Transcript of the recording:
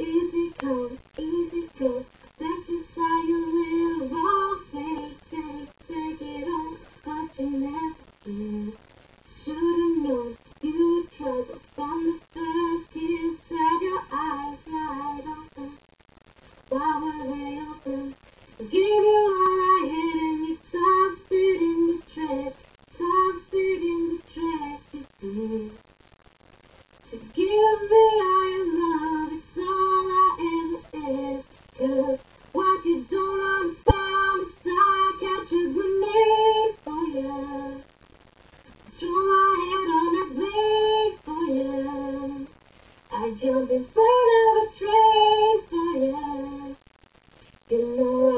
Easy come, easy go. That's just how you live. Oh, take, take, take it on. Watching that again. Should've known you'd trouble from the first kiss. Had your eyes wide open. Why were they open? I gave you all I had and you tossed it in the trash. Tossed it in the trash. You. To give me all I jump in front of a train you. You know